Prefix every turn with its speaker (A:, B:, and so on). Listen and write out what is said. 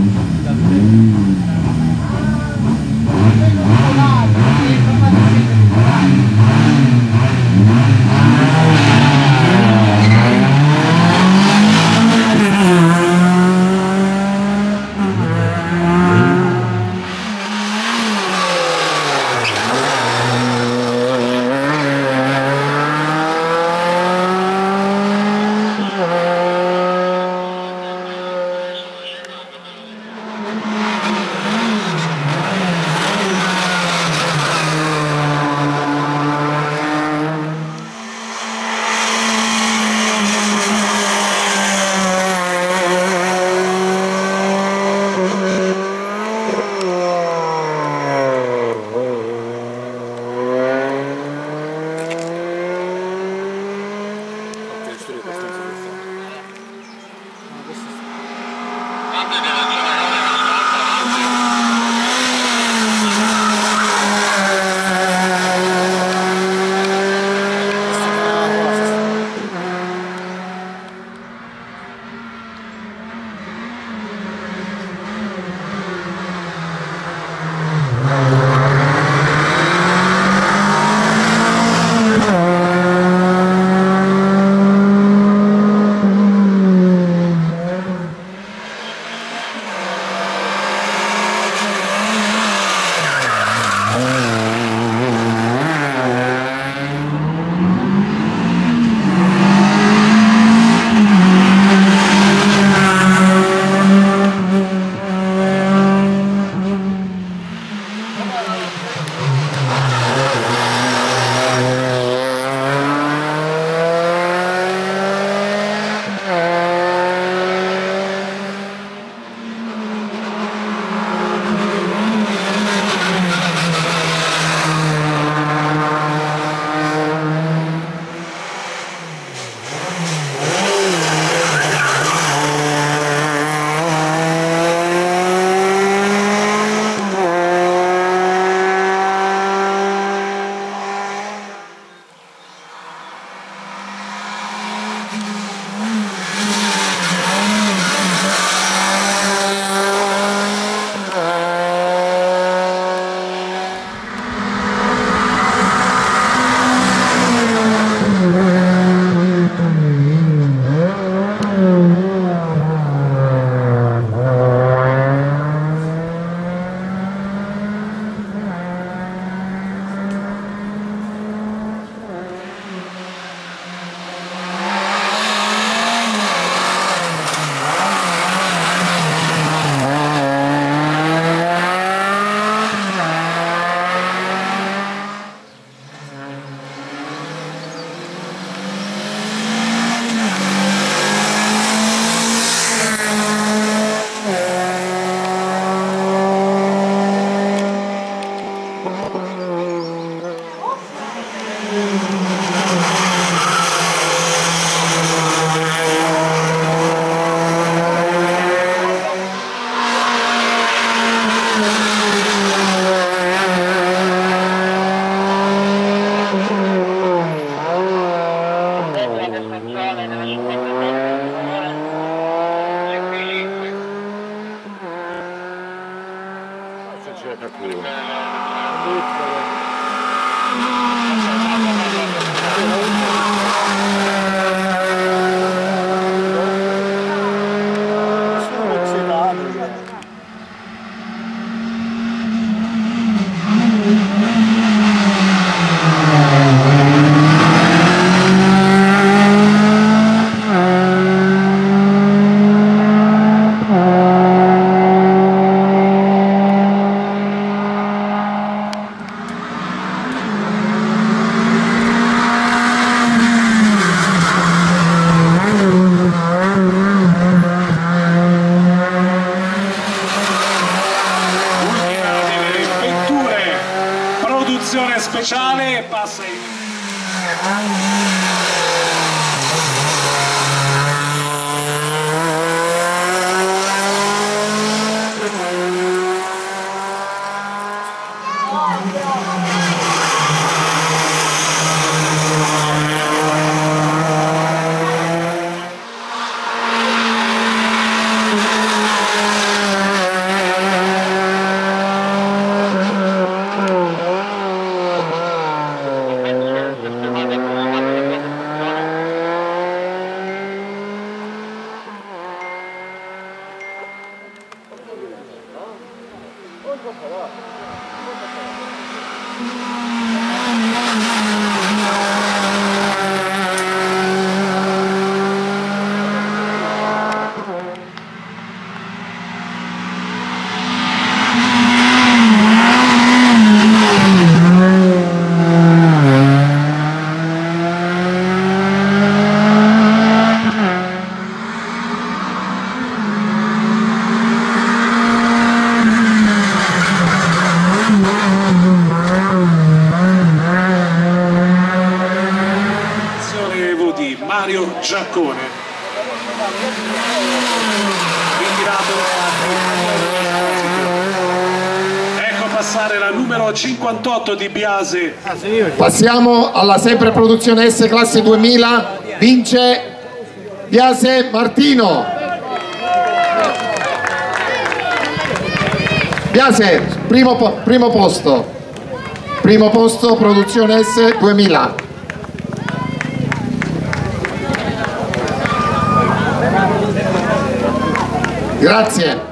A: -hmm. が確保でございます。passa aí. Oh, 不错了，Mario Giaccone. Ritirato. Ecco passare la numero 58 di Biase.
B: Passiamo alla sempre produzione S classe 2000, vince Biase Martino. Biase, primo, primo posto. Primo posto, produzione S 2000. Grazie.